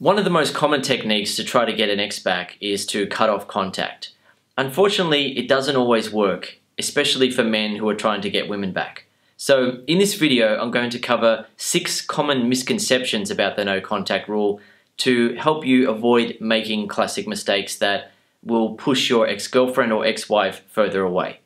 One of the most common techniques to try to get an ex back is to cut off contact. Unfortunately, it doesn't always work, especially for men who are trying to get women back. So in this video, I'm going to cover six common misconceptions about the no contact rule to help you avoid making classic mistakes that will push your ex-girlfriend or ex-wife further away.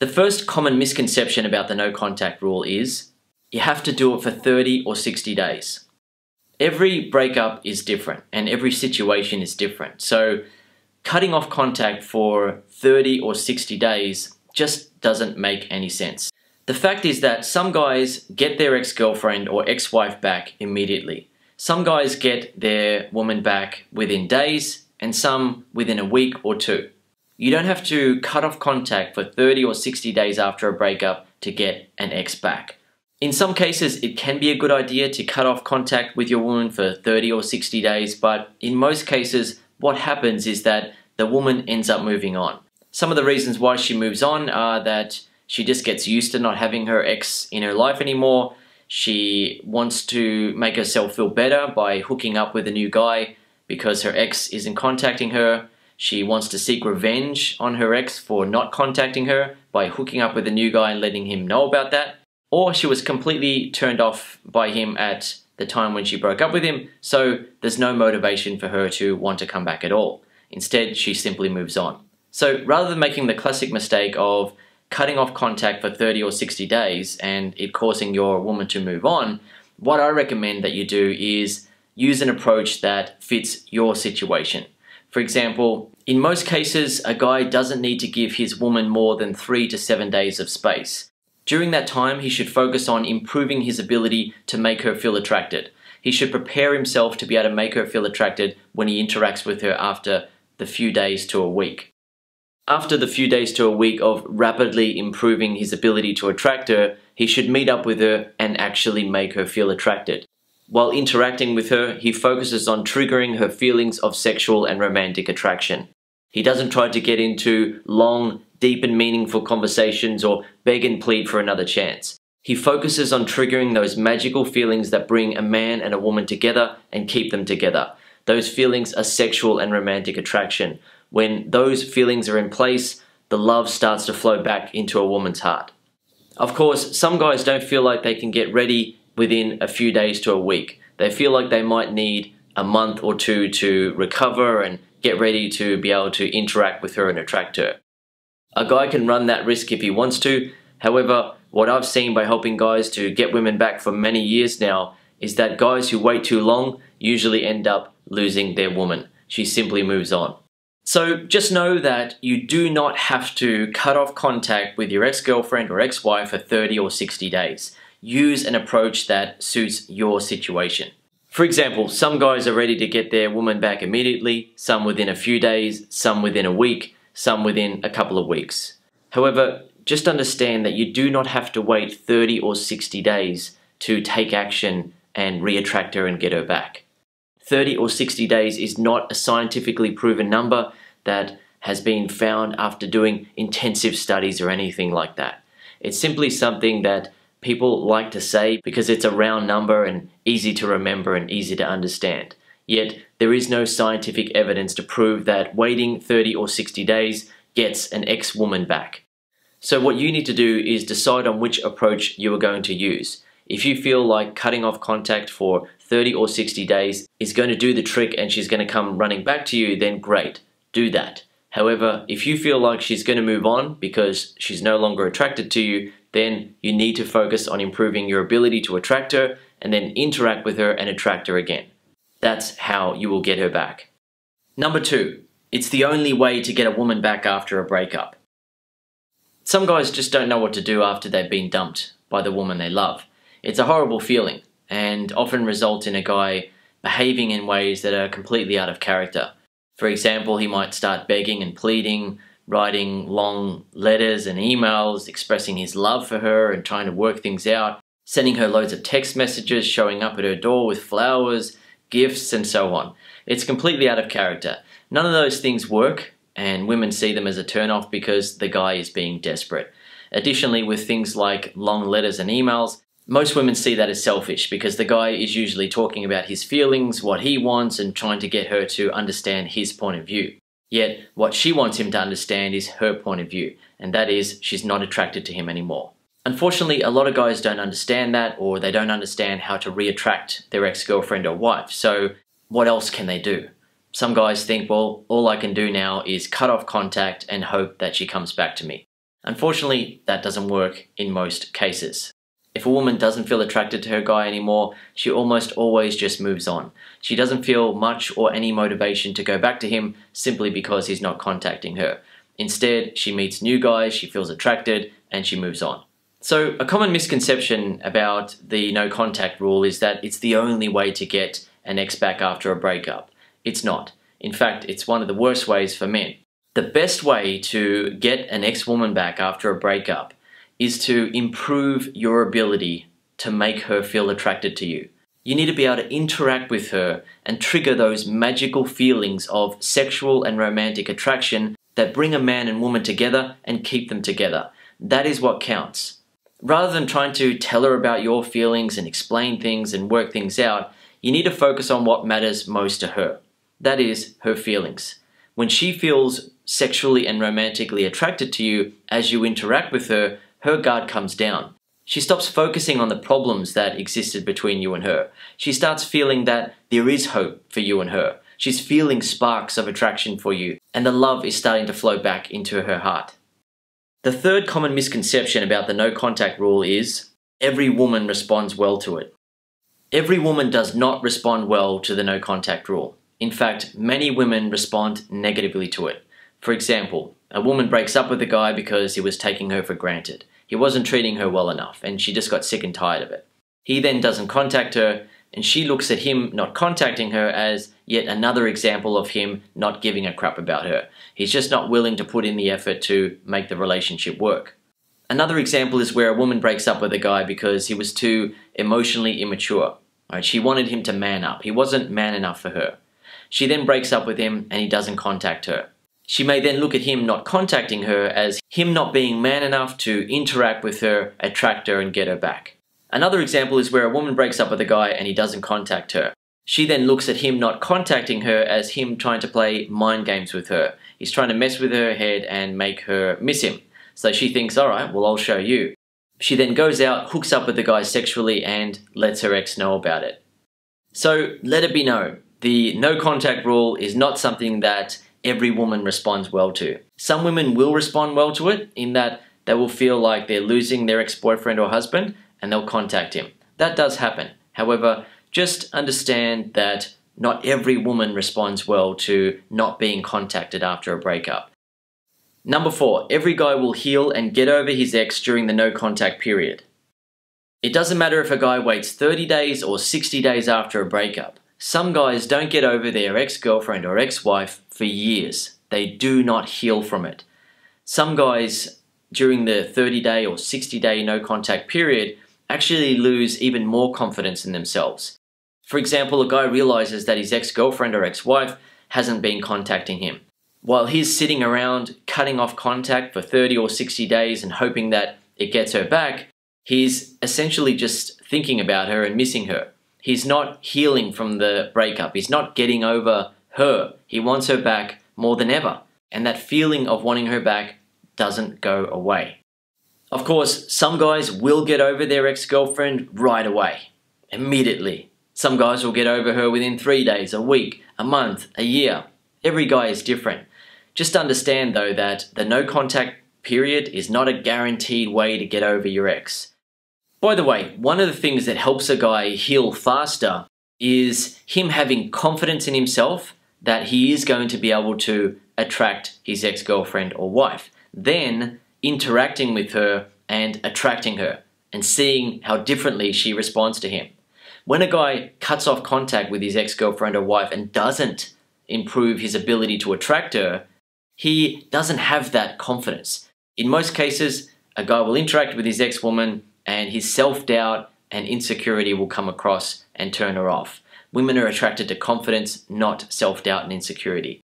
The first common misconception about the no contact rule is you have to do it for 30 or 60 days. Every breakup is different and every situation is different. So cutting off contact for 30 or 60 days just doesn't make any sense. The fact is that some guys get their ex-girlfriend or ex-wife back immediately. Some guys get their woman back within days and some within a week or two. You don't have to cut off contact for 30 or 60 days after a breakup to get an ex back. In some cases, it can be a good idea to cut off contact with your woman for 30 or 60 days, but in most cases, what happens is that the woman ends up moving on. Some of the reasons why she moves on are that she just gets used to not having her ex in her life anymore. She wants to make herself feel better by hooking up with a new guy because her ex isn't contacting her. She wants to seek revenge on her ex for not contacting her by hooking up with a new guy and letting him know about that. Or she was completely turned off by him at the time when she broke up with him, so there's no motivation for her to want to come back at all. Instead, she simply moves on. So rather than making the classic mistake of cutting off contact for 30 or 60 days and it causing your woman to move on, what I recommend that you do is use an approach that fits your situation. For example, in most cases, a guy doesn't need to give his woman more than three to seven days of space. During that time, he should focus on improving his ability to make her feel attracted. He should prepare himself to be able to make her feel attracted when he interacts with her after the few days to a week. After the few days to a week of rapidly improving his ability to attract her, he should meet up with her and actually make her feel attracted. While interacting with her, he focuses on triggering her feelings of sexual and romantic attraction. He doesn't try to get into long, deep and meaningful conversations or beg and plead for another chance. He focuses on triggering those magical feelings that bring a man and a woman together and keep them together. Those feelings are sexual and romantic attraction, when those feelings are in place, the love starts to flow back into a woman's heart. Of course, some guys don't feel like they can get ready within a few days to a week. They feel like they might need a month or two to recover and get ready to be able to interact with her and attract her. A guy can run that risk if he wants to. However, what I've seen by helping guys to get women back for many years now is that guys who wait too long usually end up losing their woman. She simply moves on. So just know that you do not have to cut off contact with your ex-girlfriend or ex-wife for 30 or 60 days. Use an approach that suits your situation. For example, some guys are ready to get their woman back immediately, some within a few days, some within a week, some within a couple of weeks. However, just understand that you do not have to wait 30 or 60 days to take action and re-attract her and get her back. 30 or 60 days is not a scientifically proven number that has been found after doing intensive studies or anything like that. It's simply something that people like to say because it's a round number and easy to remember and easy to understand. Yet, there is no scientific evidence to prove that waiting 30 or 60 days gets an ex-woman back. So what you need to do is decide on which approach you are going to use. If you feel like cutting off contact for 30 or 60 days is going to do the trick and she's going to come running back to you, then great, do that. However, if you feel like she's going to move on because she's no longer attracted to you, then you need to focus on improving your ability to attract her and then interact with her and attract her again. That's how you will get her back. Number two, it's the only way to get a woman back after a breakup. Some guys just don't know what to do after they've been dumped by the woman they love. It's a horrible feeling and often result in a guy behaving in ways that are completely out of character. For example, he might start begging and pleading, writing long letters and emails expressing his love for her and trying to work things out, sending her loads of text messages, showing up at her door with flowers, gifts, and so on. It's completely out of character. None of those things work, and women see them as a turnoff because the guy is being desperate. Additionally, with things like long letters and emails, Most women see that as selfish because the guy is usually talking about his feelings, what he wants, and trying to get her to understand his point of view. Yet, what she wants him to understand is her point of view, and that is she's not attracted to him anymore. Unfortunately, a lot of guys don't understand that or they don't understand how to re-attract their ex-girlfriend or wife. So what else can they do? Some guys think, well, all I can do now is cut off contact and hope that she comes back to me. Unfortunately, that doesn't work in most cases. If a woman doesn't feel attracted to her guy anymore, she almost always just moves on. She doesn't feel much or any motivation to go back to him simply because he's not contacting her. Instead, she meets new guys, she feels attracted, and she moves on. So, a common misconception about the no contact rule is that it's the only way to get an ex back after a breakup. It's not. In fact, it's one of the worst ways for men. The best way to get an ex woman back after a breakup is to improve your ability to make her feel attracted to you. You need to be able to interact with her and trigger those magical feelings of sexual and romantic attraction that bring a man and woman together and keep them together. That is what counts. Rather than trying to tell her about your feelings and explain things and work things out, you need to focus on what matters most to her. That is, her feelings. When she feels sexually and romantically attracted to you as you interact with her, her guard comes down. She stops focusing on the problems that existed between you and her. She starts feeling that there is hope for you and her. She's feeling sparks of attraction for you, and the love is starting to flow back into her heart. The third common misconception about the no contact rule is every woman responds well to it. Every woman does not respond well to the no contact rule. In fact, many women respond negatively to it. For example, a woman breaks up with a guy because he was taking her for granted. He wasn't treating her well enough and she just got sick and tired of it. He then doesn't contact her and she looks at him not contacting her as yet another example of him not giving a crap about her. He's just not willing to put in the effort to make the relationship work. Another example is where a woman breaks up with a guy because he was too emotionally immature. Right? She wanted him to man up. He wasn't man enough for her. She then breaks up with him and he doesn't contact her. She may then look at him not contacting her as him not being man enough to interact with her, attract her, and get her back. Another example is where a woman breaks up with a guy and he doesn't contact her. She then looks at him not contacting her as him trying to play mind games with her. He's trying to mess with her head and make her miss him. So she thinks, alright, well I'll show you. She then goes out, hooks up with the guy sexually and lets her ex know about it. So let it be known, the no contact rule is not something that every woman responds well to. Some women will respond well to it in that they will feel like they're losing their ex-boyfriend or husband and they'll contact him. That does happen. However, just understand that not every woman responds well to not being contacted after a breakup. Number four, every guy will heal and get over his ex during the no contact period. It doesn't matter if a guy waits 30 days or 60 days after a breakup. Some guys don't get over their ex girlfriend or ex wife for years. They do not heal from it. Some guys, during the 30 day or 60 day no contact period, actually lose even more confidence in themselves. For example, a guy realizes that his ex-girlfriend or ex-wife hasn't been contacting him. While he's sitting around cutting off contact for 30 or 60 days and hoping that it gets her back, he's essentially just thinking about her and missing her. He's not healing from the breakup. He's not getting over her. He wants her back more than ever. And that feeling of wanting her back doesn't go away. Of course, some guys will get over their ex-girlfriend right away, immediately. Some guys will get over her within three days, a week, a month, a year. Every guy is different. Just understand though that the no contact period is not a guaranteed way to get over your ex. By the way, one of the things that helps a guy heal faster is him having confidence in himself that he is going to be able to attract his ex-girlfriend or wife. Then interacting with her and attracting her and seeing how differently she responds to him. When a guy cuts off contact with his ex-girlfriend or wife and doesn't improve his ability to attract her, he doesn't have that confidence. In most cases, a guy will interact with his ex-woman and his self-doubt and insecurity will come across and turn her off. Women are attracted to confidence, not self-doubt and insecurity.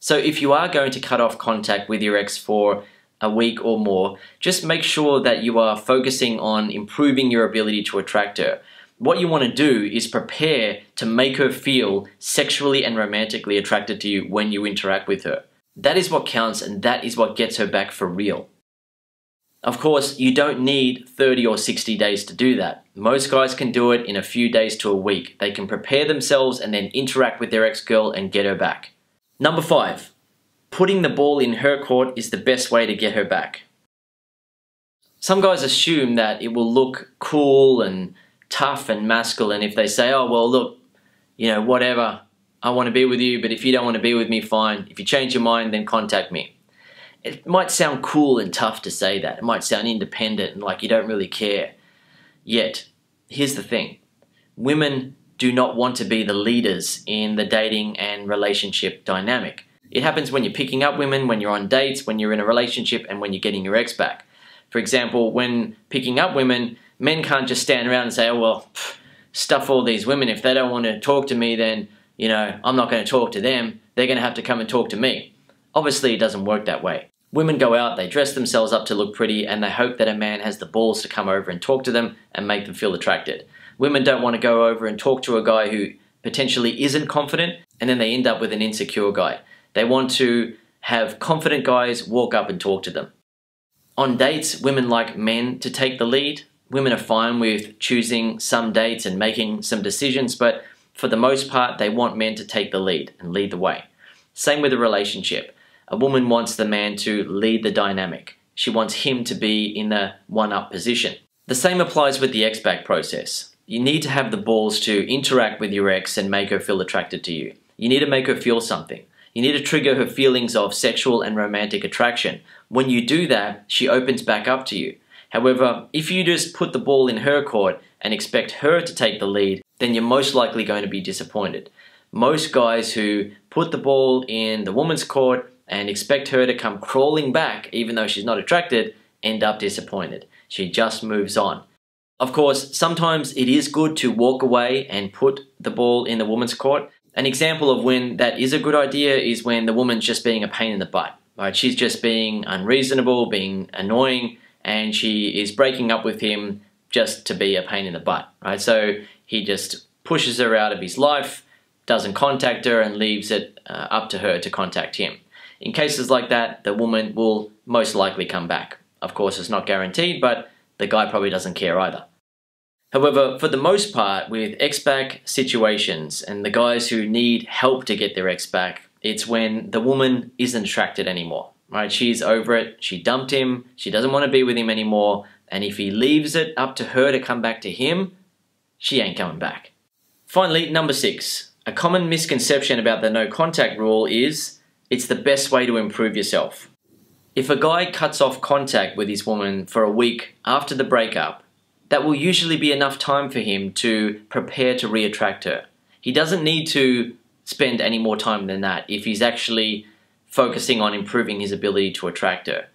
So if you are going to cut off contact with your ex for a week or more, just make sure that you are focusing on improving your ability to attract her. What you want to do is prepare to make her feel sexually and romantically attracted to you when you interact with her. That is what counts and that is what gets her back for real. Of course, you don't need 30 or 60 days to do that. Most guys can do it in a few days to a week. They can prepare themselves and then interact with their ex-girl and get her back. Number five, putting the ball in her court is the best way to get her back. Some guys assume that it will look cool and tough and masculine if they say, oh, well, look, you know, whatever, I want to be with you, but if you don't want to be with me, fine. If you change your mind, then contact me it might sound cool and tough to say that. It might sound independent and like you don't really care. Yet, here's the thing women do not want to be the leaders in the dating and relationship dynamic. It happens when you're picking up women, when you're on dates, when you're in a relationship, and when you're getting your ex back. For example, when picking up women, men can't just stand around and say, oh, well, pff, stuff all these women. If they don't want to talk to me, then, you know, I'm not going to talk to them. They're going to have to come and talk to me. Obviously, it doesn't work that way. Women go out, they dress themselves up to look pretty, and they hope that a man has the balls to come over and talk to them and make them feel attracted. Women don't want to go over and talk to a guy who potentially isn't confident, and then they end up with an insecure guy. They want to have confident guys walk up and talk to them. On dates, women like men to take the lead. Women are fine with choosing some dates and making some decisions, but for the most part, they want men to take the lead and lead the way. Same with a relationship. A woman wants the man to lead the dynamic. She wants him to be in the one-up position. The same applies with the ex-back process. You need to have the balls to interact with your ex and make her feel attracted to you. You need to make her feel something. You need to trigger her feelings of sexual and romantic attraction. When you do that, she opens back up to you. However, if you just put the ball in her court and expect her to take the lead, then you're most likely going to be disappointed. Most guys who put the ball in the woman's court and expect her to come crawling back even though she's not attracted, end up disappointed. She just moves on. Of course, sometimes it is good to walk away and put the ball in the woman's court. An example of when that is a good idea is when the woman's just being a pain in the butt. Right? She's just being unreasonable, being annoying, and she is breaking up with him just to be a pain in the butt. Right? So he just pushes her out of his life, doesn't contact her, and leaves it uh, up to her to contact him. In cases like that, the woman will most likely come back. Of course, it's not guaranteed, but the guy probably doesn't care either. However, for the most part, with ex-back situations and the guys who need help to get their ex back, it's when the woman isn't attracted anymore, right? She's over it, she dumped him, she doesn't want to be with him anymore, and if he leaves it up to her to come back to him, she ain't coming back. Finally, number six. A common misconception about the no contact rule is it's the best way to improve yourself. If a guy cuts off contact with his woman for a week after the breakup, that will usually be enough time for him to prepare to re-attract her. He doesn't need to spend any more time than that if he's actually focusing on improving his ability to attract her.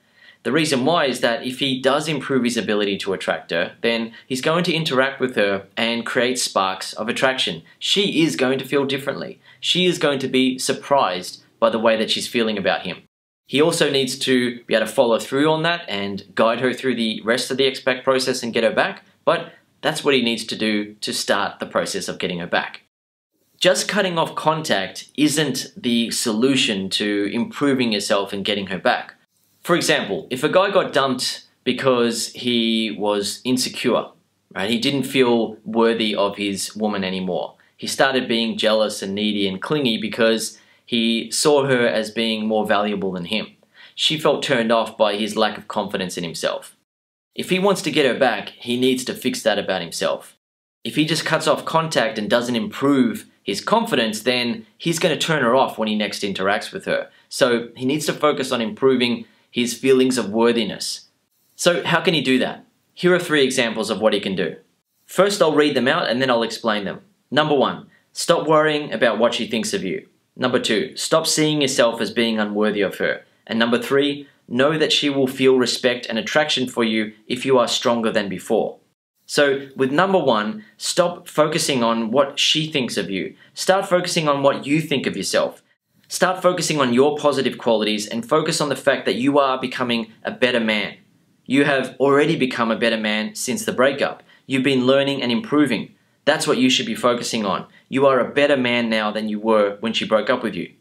The reason why is that if he does improve his ability to attract her, then he's going to interact with her and create sparks of attraction. She is going to feel differently. She is going to be surprised by the way that she's feeling about him. He also needs to be able to follow through on that and guide her through the rest of the ex-back process and get her back, but that's what he needs to do to start the process of getting her back. Just cutting off contact isn't the solution to improving yourself and getting her back. For example, if a guy got dumped because he was insecure, right? He didn't feel worthy of his woman anymore. He started being jealous and needy and clingy because he saw her as being more valuable than him. She felt turned off by his lack of confidence in himself. If he wants to get her back, he needs to fix that about himself. If he just cuts off contact and doesn't improve his confidence, then he's going to turn her off when he next interacts with her. So he needs to focus on improving his feelings of worthiness. So how can he do that? Here are three examples of what he can do. First, I'll read them out and then I'll explain them. Number one, stop worrying about what she thinks of you. Number two, stop seeing yourself as being unworthy of her. And number three, know that she will feel respect and attraction for you if you are stronger than before. So, with number one, stop focusing on what she thinks of you. Start focusing on what you think of yourself. Start focusing on your positive qualities and focus on the fact that you are becoming a better man. You have already become a better man since the breakup. You've been learning and improving. That's what you should be focusing on. You are a better man now than you were when she broke up with you.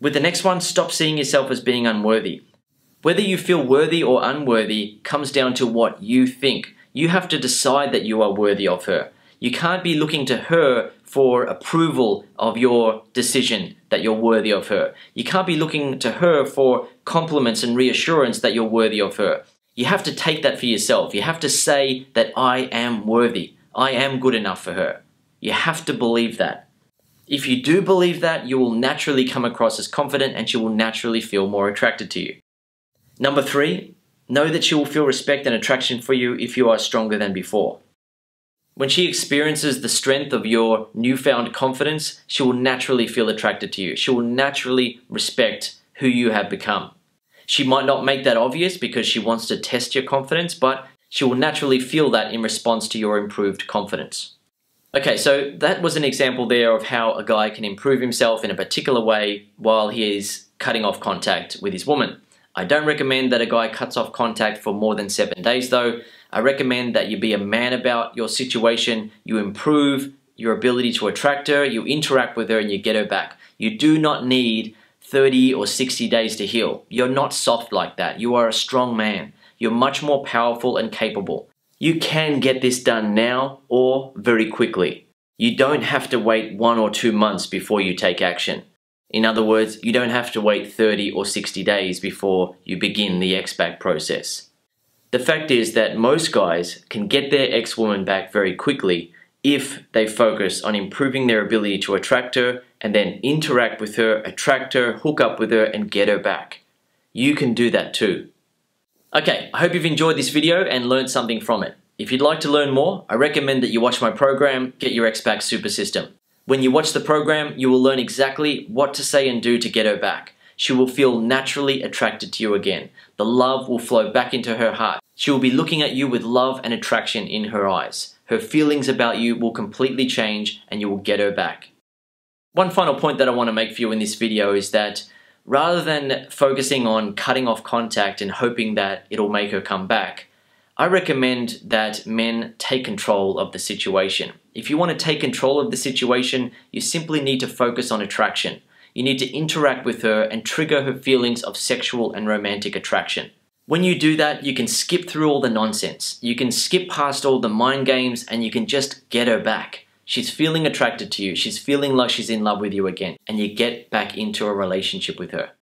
With the next one, stop seeing yourself as being unworthy. Whether you feel worthy or unworthy comes down to what you think. You have to decide that you are worthy of her. You can't be looking to her for approval of your decision that you're worthy of her. You can't be looking to her for compliments and reassurance that you're worthy of her. You have to take that for yourself. You have to say that I am worthy. I am good enough for her. You have to believe that. If you do believe that, you will naturally come across as confident and she will naturally feel more attracted to you. Number three, know that she will feel respect and attraction for you if you are stronger than before. When she experiences the strength of your newfound confidence, she will naturally feel attracted to you. She will naturally respect who you have become. She might not make that obvious because she wants to test your confidence, but she will naturally feel that in response to your improved confidence. Okay, so that was an example there of how a guy can improve himself in a particular way while he is cutting off contact with his woman. I don't recommend that a guy cuts off contact for more than seven days though. I recommend that you be a man about your situation, you improve your ability to attract her, you interact with her and you get her back. You do not need 30 or 60 days to heal. You're not soft like that. You are a strong man. You're much more powerful and capable. You can get this done now or very quickly. You don't have to wait one or two months before you take action. In other words, you don't have to wait 30 or 60 days before you begin the ex-back process. The fact is that most guys can get their ex-woman back very quickly if they focus on improving their ability to attract her and then interact with her, attract her, hook up with her and get her back. You can do that too. Okay, I hope you've enjoyed this video and learned something from it. If you'd like to learn more, I recommend that you watch my program, Get Your Ex Back Super System. When you watch the program, you will learn exactly what to say and do to get her back. She will feel naturally attracted to you again. The love will flow back into her heart. She will be looking at you with love and attraction in her eyes. Her feelings about you will completely change and you will get her back. One final point that I want to make for you in this video is that rather than focusing on cutting off contact and hoping that it'll make her come back, I recommend that men take control of the situation. If you want to take control of the situation, you simply need to focus on attraction. You need to interact with her and trigger her feelings of sexual and romantic attraction. When you do that, you can skip through all the nonsense. You can skip past all the mind games and you can just get her back. She's feeling attracted to you. She's feeling like she's in love with you again. And you get back into a relationship with her.